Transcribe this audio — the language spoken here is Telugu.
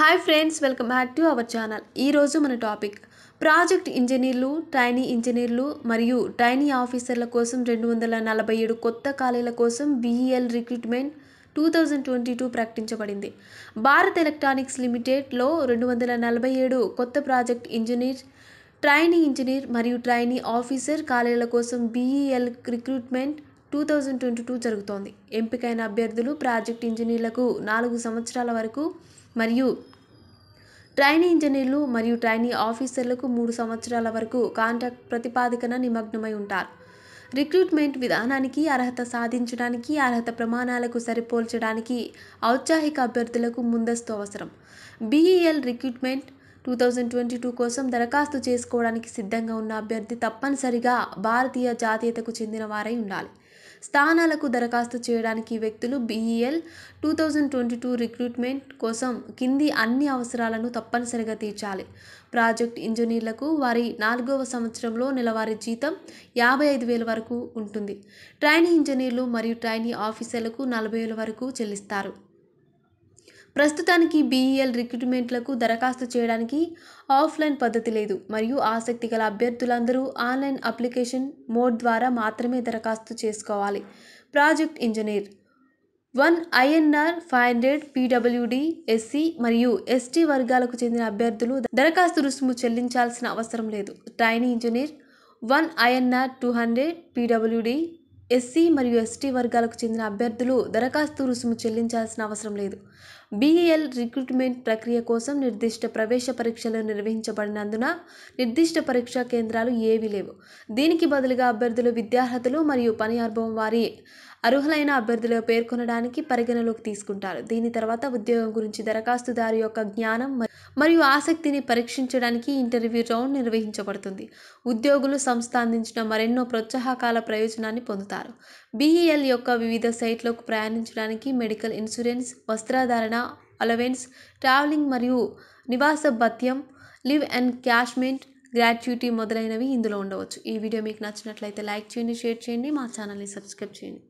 Hi friends welcome back to our channel ఈరోజు మన టాపిక్ ప్రాజెక్ట్ ఇంజనీర్లు ట్రైనీ ఇంజనీర్లు మరియు ట్రైనీ ఆఫీసర్ల కోసం రెండు వందల నలభై ఏడు కొత్త ఖాళీల కోసం BEL recruitment two thousand twenty two ప్రకటించబడింది. Bharat electronics లిమిటెడ్లో రెండు వందల నలభై ఏడు కొత్త ప్రాజెక్ట్ ఇంజనీర్ ట్రైనీ ఇంజనీర్ మరియు ట్రైనీ ఆఫీసర్ ఖాళీల కోసం BEL recruitment two thousand twenty two జరుగుతోంది. ఎంపికైన అభ్యర్థులు ప్రాజెక్ట్ ఇంజనీర్లకు నాలుగు సంవత్సరాల వరకు మరియు ట్రైనీ ఇంజనీర్లు మరియు ట్రైనీ ఆఫీసర్లకు మూడు సంవత్సరాల వరకు కాంట్రాక్ట్ ప్రతిపాదికన నిమగ్నమై ఉంటారు. రిక్రూట్మెంట్ విధానానికి అర్హత సాధించడానికి అర్హత ప్రమాణాలకు సరిపోల్చడానికి ఔత్సాహిక అభ్యర్థులకు ముందస్తు అవసరం. BEL recruitment two thousand twenty two కోసం దరఖాస్తు చేసుకోవడానికి సిద్ధంగా ఉన్న అభ్యర్థి తప్పనిసరిగా భారతీయ జాతీయతకు చెందిన వారై ఉండాలి. స్థానాలకు దరఖాస్తు చేయడానికి వ్యక్తులు BEL two thousand twenty two recruitment కోసం కింది అన్ని అవసరాలను తప్పనిసరిగా తీర్చాలి. ప్రాజెక్ట్ ఇంజనీర్లకు వారి నాలుగవ సంవత్సరంలో నెలవారీ జీతం యాభై ఐదు వేల వరకు ఉంటుంది. ట్రైనీ ఇంజనీర్లు మరియు ట్రైనీ ఆఫీసర్లకు నలభై వేల వరకు చెల్లిస్తారు. ప్రస్తుతానికి బీఈఎల్ రిక్రూట్మెంట్లకు దరఖాస్తు చేయడానికి ఆఫ్లైన్ పద్ధతి లేదు. మరియు ఆసక్తి గల అభ్యర్థులందరూ ఆన్లైన్ అప్లికేషన్ మోడ్ ద్వారా మాత్రమే దరఖాస్తు చేసుకోవాలి. Project engineer. One INR five hundred PWD SC మరియు ఎస్టీ వర్గాలకు చెందిన అభ్యర్థులు దరఖాస్తు రుసుము చెల్లించాల్సిన అవసరం లేదు. Trainee engineer. One INR two hundred PWD SC మరియు ఎస్టీ వర్గాలకు చెందిన అభ్యర్థులు దరఖాస్తు రుసుము చెల్లించాల్సిన అవసరం లేదు. బీఈఎల్ రిక్రూట్మెంట్ ప్రక్రియ కోసం నిర్దిష్ట ప్రవేశ పరీక్షలు నిర్వహించబడినందున నిర్దిష్ట పరీక్షా కేంద్రాలు ఏవీ లేవు. దీనికి బదులుగా అభ్యర్థులు విద్యార్హతలు మరియు పని అనుభవం వారి అర్హులైన అభ్యర్థులు పేర్కొనడానికి పరిగణలోకి తీసుకుంటారు. దీని తర్వాత ఉద్యోగం గురించి దరఖాస్తుదారు యొక్క జ్ఞానం మరియు ఆసక్తిని పరీక్షించడానికి ఇంటర్వ్యూ రౌండ్ నిర్వహించబడుతుంది. ఉద్యోగులు సంస్థ అందించిన మరెన్నో ప్రోత్సాహకాల ప్రయోజనాన్ని పొందుతారు. బీఈఎల్ యొక్క వివిధ సైట్లకు ప్రయాణించడానికి మెడికల్ ఇన్సూరెన్స్ వస్త్రధారణ అలవెన్స్ ట్రావెలింగ్ మరియు నివాస భత్యం లివ్ అండ్ క్యాష్మెంట్ గ్రాట్యుటీ మొదలైనవి ఇందులో ఉండవచ్చు. ఈ వీడియో మీకు నచ్చినట్లయితే లైక్ చేయండి షేర్ చేయండి మా ఛానల్ని సబ్స్క్రైబ్ చేయండి.